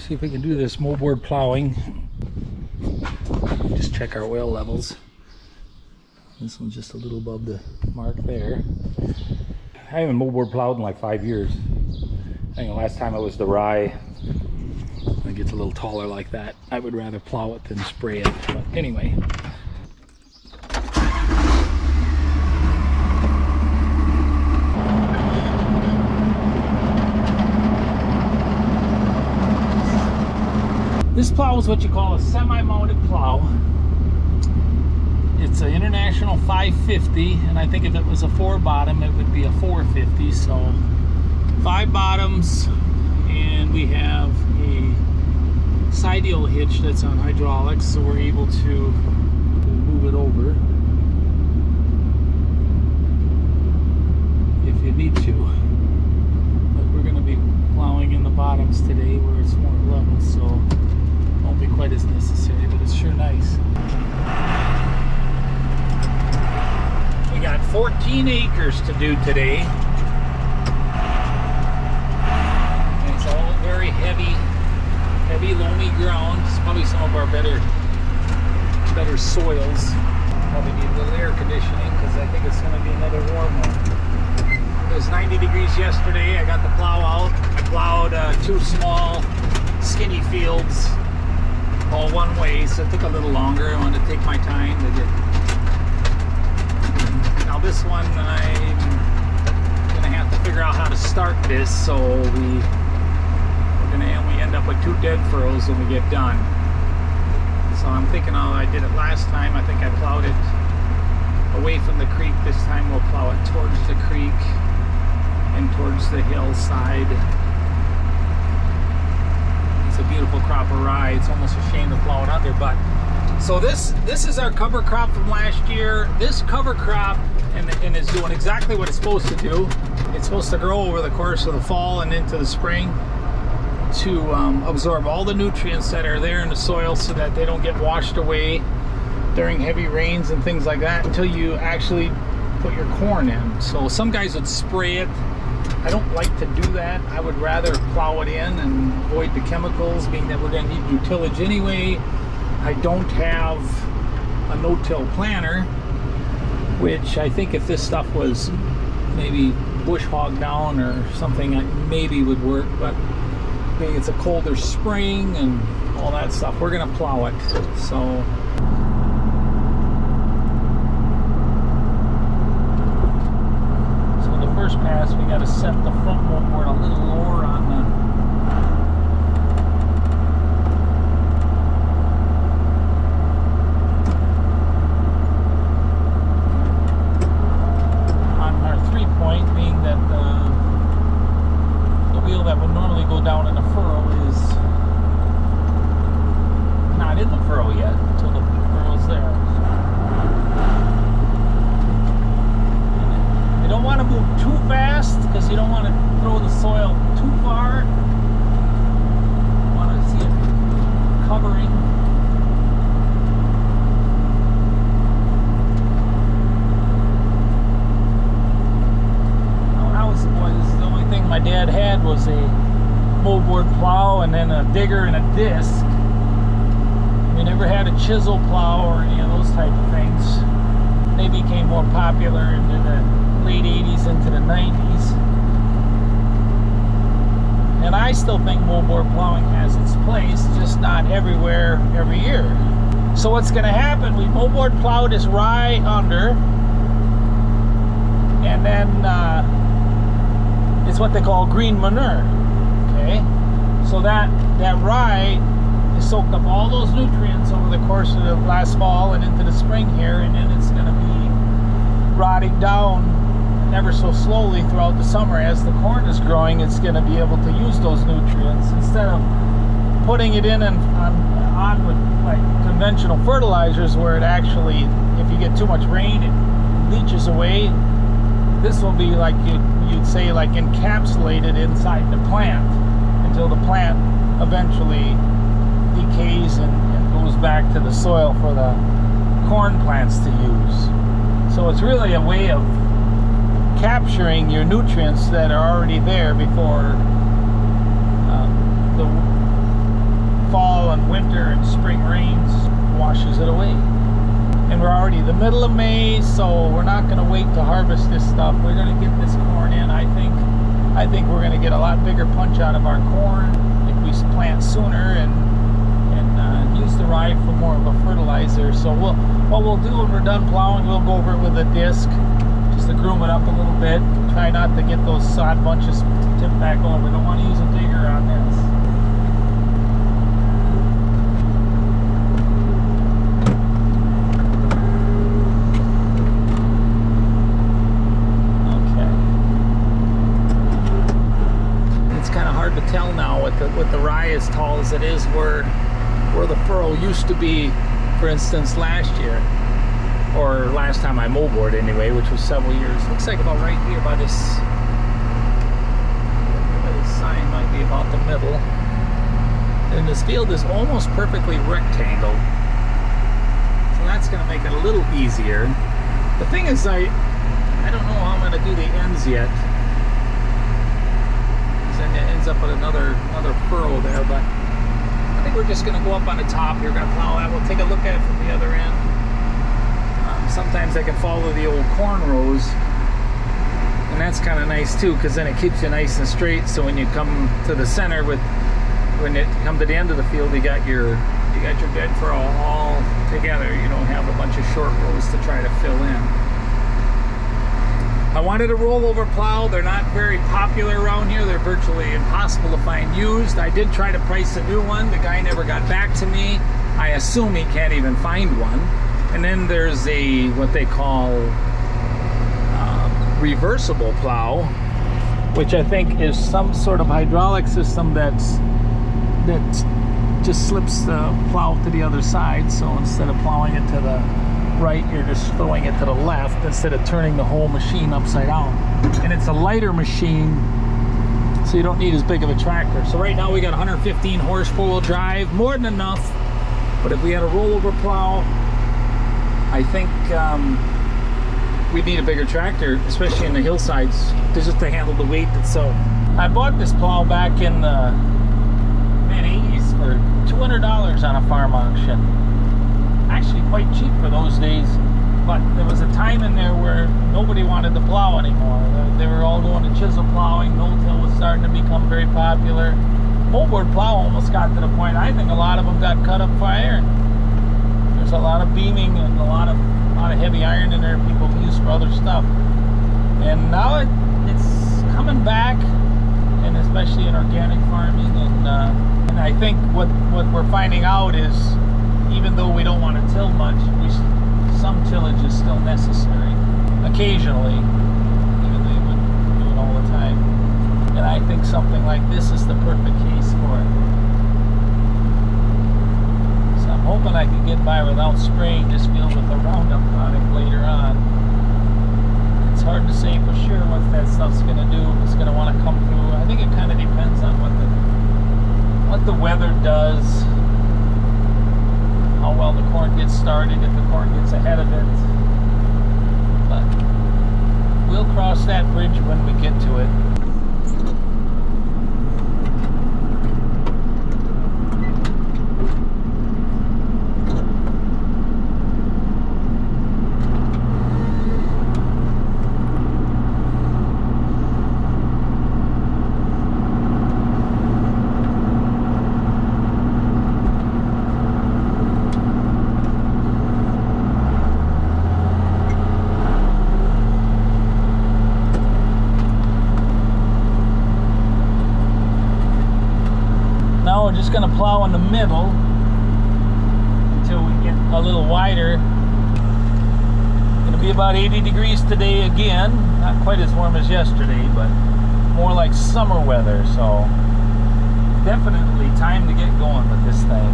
to see if we can do this moldboard plowing. Just check our oil levels. This one's just a little above the mark there. I haven't moldboard plowed in like five years. I think the last time it was the rye. It gets a little taller like that. I would rather plow it than spray it. But anyway, This plow is what you call a semi-mounted plow. It's an International 550, and I think if it was a four bottom, it would be a 450. So five bottoms, and we have a side hill hitch that's on hydraulics, so we're able to move it over if you need to. But we're going to be plowing in the bottoms today where it's more level, so won't be quite as necessary, but it's sure nice. We got 14 acres to do today. It's all very heavy, heavy loamy ground. It's probably some of our better, better soils. Probably need a little air conditioning because I think it's going to be another warm one. It was 90 degrees yesterday. I got the plow out. I plowed uh, two small skinny fields all one way, so it took a little longer. I wanted to take my time. Now this one, I'm gonna have to figure out how to start this, so we we're gonna we end up with two dead furrows when we get done. So I'm thinking, oh, I did it last time. I think I plowed it away from the creek. This time we'll plow it towards the creek and towards the hillside a beautiful crop of rye. It's almost a shame to plow it under, but so this this is our cover crop from last year. This cover crop and, and is doing exactly what it's supposed to do. It's supposed to grow over the course of the fall and into the spring to um, absorb all the nutrients that are there in the soil so that they don't get washed away during heavy rains and things like that until you actually put your corn in. So some guys would spray it I don't like to do that. I would rather plow it in and avoid the chemicals, being that we're going to need new tillage anyway. I don't have a no-till planter, which I think if this stuff was maybe bush hog down or something, maybe would work, but being it's a colder spring and all that stuff, we're going to plow it. So pass, we got to set the front moldboard a little lower digger and a disc. We never had a chisel plow or any of those type of things. They became more popular in the late 80s into the 90s. And I still think moldboard plowing has its place, just not everywhere every year. So what's going to happen, we moldboard plow this rye under, and then uh, it's what they call green manure. Okay, so that, that rye has soaked up all those nutrients over the course of the last fall and into the spring here, and then it's going to be rotting down ever so slowly throughout the summer. As the corn is growing, it's going to be able to use those nutrients instead of putting it in and on, on with like conventional fertilizers where it actually, if you get too much rain, it leaches away. This will be like you, you'd say like encapsulated inside the plant until the plant eventually decays and, and goes back to the soil for the corn plants to use. So it's really a way of capturing your nutrients that are already there before uh, the fall and winter and spring rains washes it away. And we're already the middle of May, so we're not going to wait to harvest this stuff. We're going to get this corn in, I think. I think we're going to get a lot bigger punch out of our corn if we plant sooner and and uh, use the rye for more of a fertilizer. So we'll, what we'll do when we're done plowing, we'll go over it with a disc just to groom it up a little bit. Try not to get those sod bunches tipped back over. Don't want to use a digger on this. Okay. It's kind of hard to tell now with the as tall as it is where where the furrow used to be, for instance, last year or last time I moldboard anyway, which was several years. Looks like about right here by this, by this sign might be about the middle. And this field is almost perfectly rectangle. So that's gonna make it a little easier. The thing is I I don't know how I'm gonna do the ends yet. It ends up with another another furrow there, but I think we're just gonna go up on the top here, gonna plow that. We'll take a look at it from the other end. Um, sometimes I can follow the old corn rows and that's kind of nice too because then it keeps you nice and straight so when you come to the center with when you come to the end of the field you got your you got your bed for all, all together. You don't have a bunch of short rows to try to fill in I wanted a rollover plow. They're not very popular around here. They're virtually impossible to find used. I did try to price a new one. The guy never got back to me. I assume he can't even find one. And then there's a what they call uh, reversible plow, which I think is some sort of hydraulic system that's that just slips the plow to the other side. So instead of plowing it to the right, you're just throwing it to the left instead of turning the whole machine upside down. And it's a lighter machine, so you don't need as big of a tractor. So right now we got 115 horse four-wheel drive, more than enough. But if we had a rollover plow, I think um, we need a bigger tractor, especially in the hillsides, just to handle the weight so. I bought this plow back in the mid 80s for $200 on a farm auction. Actually, quite cheap for those days, but there was a time in there where nobody wanted to plow anymore. They were all going to chisel plowing. No-till was starting to become very popular. Moldboard plow almost got to the point. I think a lot of them got cut up for iron there's a lot of beaming and a lot of a lot of heavy iron in there people use for other stuff and now it, it's coming back and especially in organic farming and uh, and I think what what we're finding out is even though we don't want to till much we some tillage is still necessary occasionally even though you wouldn't do it all the time and I think something like this is the perfect case for it So I'm hoping I can get by without spraying this field with a Roundup product later on. It's hard to say for sure what that stuff's going to do. It's going to want to come through. I think it kind of depends on what the what the weather does, how well the corn gets started, if the corn gets ahead of it. But we'll cross that bridge when we get to it. Just going to plow in the middle until we get a little wider. Going to be about 80 degrees today again. Not quite as warm as yesterday, but more like summer weather. So definitely time to get going with this thing.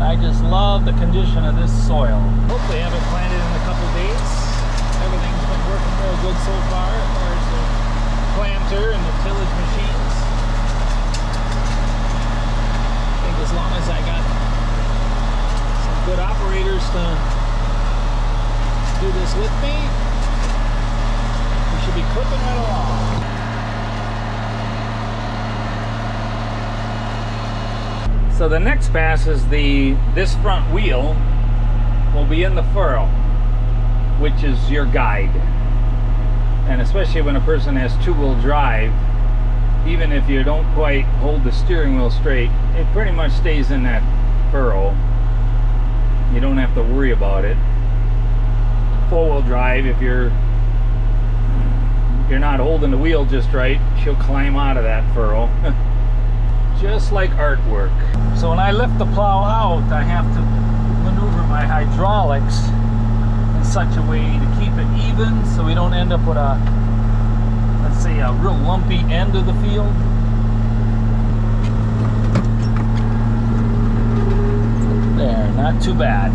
I just love the condition of this soil. Hopefully have it planted in a couple days. Everything's been working real good so far as far as the planter and the tillage machines. as long as I got some good operators to do this with me, we should be clipping right along. So the next pass is the this front wheel will be in the furrow, which is your guide. And especially when a person has two-wheel drive, even if you don't quite hold the steering wheel straight, it pretty much stays in that furrow. You don't have to worry about it. Four-wheel drive, if you're you're not holding the wheel just right, she'll climb out of that furrow. just like artwork. So when I lift the plow out, I have to maneuver my hydraulics in such a way to keep it even so we don't end up with a, let's say, a real lumpy end of the field. There, not too bad.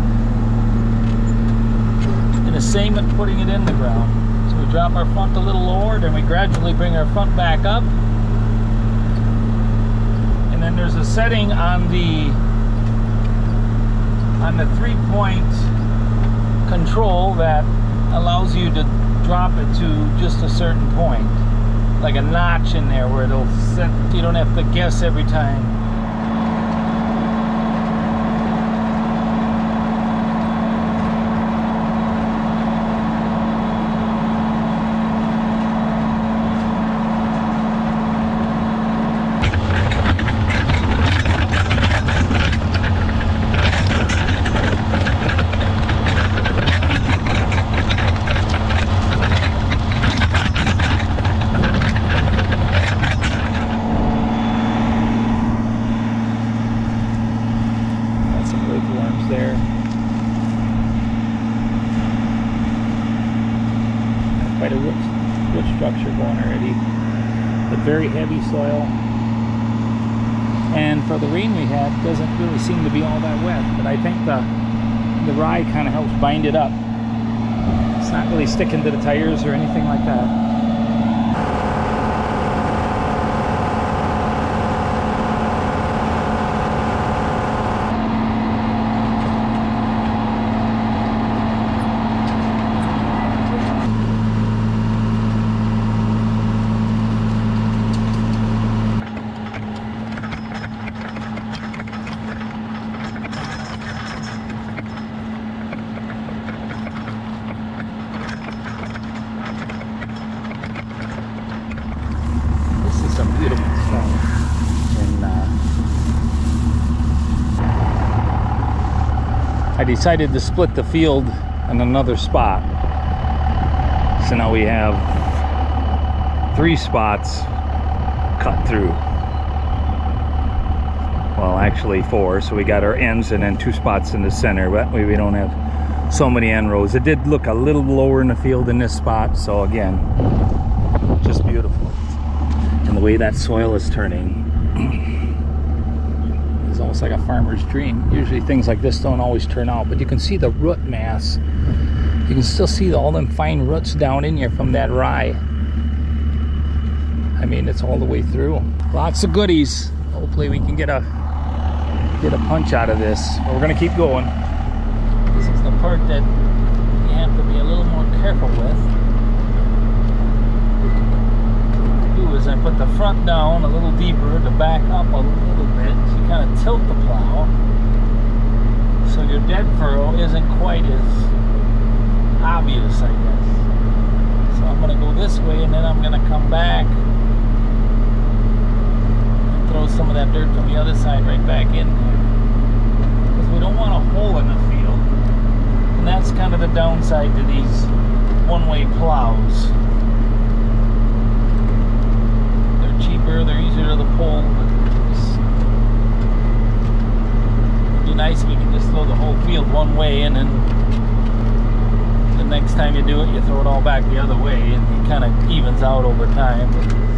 And the same with putting it in the ground. So we drop our front a little lower, then we gradually bring our front back up and then there's a setting on the on the three point control that allows you to drop it to just a certain point. Like a notch in there where it'll set you don't have to guess every time very heavy soil. And for the rain we had, doesn't really seem to be all that wet. But I think the, the rye kind of helps bind it up. It's not really sticking to the tires or anything like that. I decided to split the field in another spot. So now we have three spots cut through. Well, actually four. So we got our ends and then two spots in the center. But we don't have so many end rows. It did look a little lower in the field in this spot. So again, just beautiful. And the way that soil is turning almost like a farmer's dream. Usually things like this don't always turn out, but you can see the root mass. You can still see all them fine roots down in here from that rye. I mean, it's all the way through. Lots of goodies. Hopefully we can get a get a punch out of this. But we're gonna keep going. This is the part that you have to be a little more careful with. do is I put the front down a little deeper to back up a little bit kind of tilt the plow so your dead furrow isn't quite as obvious, I guess. So I'm going to go this way and then I'm going to come back and throw some of that dirt from the other side right back in there. Because we don't want a hole in the field. And that's kind of the downside to these one-way plows. They're they're easier to pull, Would be nice if you can just throw the whole field one way and then the next time you do it you throw it all back the other way and it kind of evens out over time.